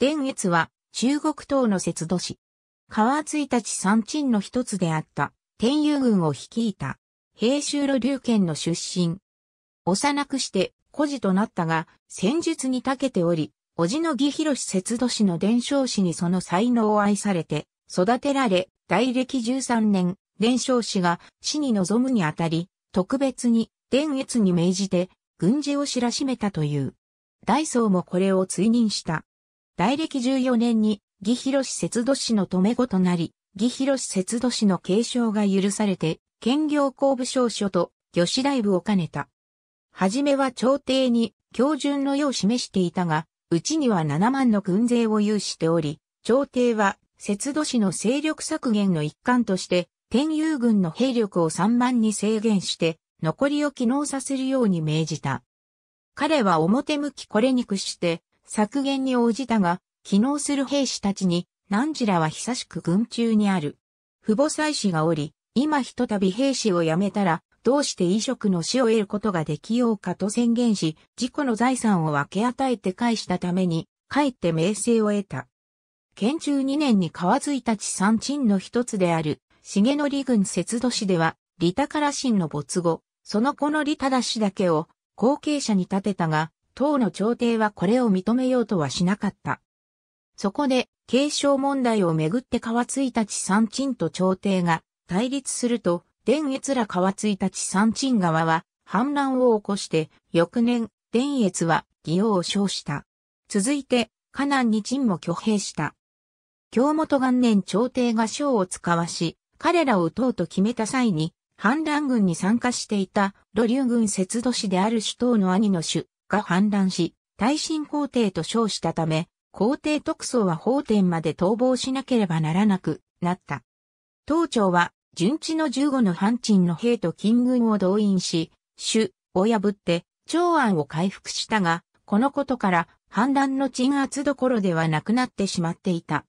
伝越は中国東の節度市。川津たち三鎮の一つであった天佑軍を率いた平州路流県の出身。幼くして孤児となったが戦術に長けており、叔父の義広節度氏の伝承氏にその才能を愛されて育てられ、大暦13年、伝承氏が死に臨むにあたり、特別に伝越に命じて軍事を知らしめたという。大宗もこれを追認した。大暦14年に、義広節度氏の止め子となり、義広節度氏の継承が許されて、兼業公部省書と御師大部を兼ねた。はじめは朝廷に標準の世を示していたが、うちには7万の軍勢を有しており、朝廷は節度氏の勢力削減の一環として、天佑軍の兵力を3万に制限して、残りを機能させるように命じた。彼は表向きこれに屈して、削減に応じたが、機能する兵士たちに、何時らは久しく軍中にある。父母妻子がおり、今ひとたび兵士を辞めたら、どうして衣食の死を得ることができようかと宣言し、自己の財産を分け与えて返したために、かえって名声を得た。建中2年に川津いたち三鎮の一つである、重則郡節度市では、利宝神の没後、その子の利忠氏だけを後継者に立てたが、当の朝廷はこれを認めようとはしなかった。そこで、継承問題をめぐって川津たち三鎮と朝廷が対立すると、伝越ら川津たち三鎮側は反乱を起こして、翌年、伝越は義王を称した。続いて、河南に鎮も挙兵した。京本元年朝廷が将を使わし、彼らを撃とうと決めた際に、反乱軍に参加していた、路流軍節度氏である首都の兄の主が反乱し、大臣皇帝と称したため、皇帝特捜は法典まで逃亡しなければならなくなった。当庁は、順地の15の藩鎮の兵と金軍を動員し、主を破って、長安を回復したが、このことから反乱の鎮圧どころではなくなってしまっていた。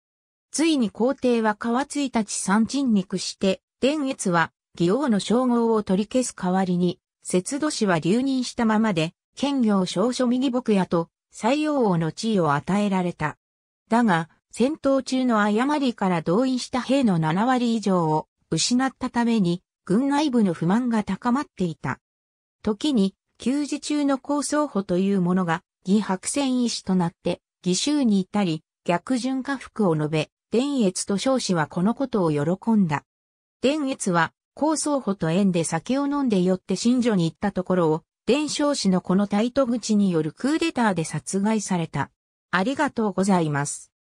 ついに皇帝は川津たち三鎮に屈して、伝越は義王の称号を取り消す代わりに、節度氏は留任したままで、兼業少書右僕屋と採用王の地位を与えられた。だが、戦闘中の誤りから動員した兵の7割以上を失ったために、軍内部の不満が高まっていた。時に、給仕中の構想補というものが、義白戦医師となって、義州に至り、逆順下腹を述べ、伝越と少子はこのことを喜んだ。伝越は、高僧補と縁で酒を飲んで寄って新女に行ったところを、伝承氏のこのタイト口によるクーデターで殺害された。ありがとうございます。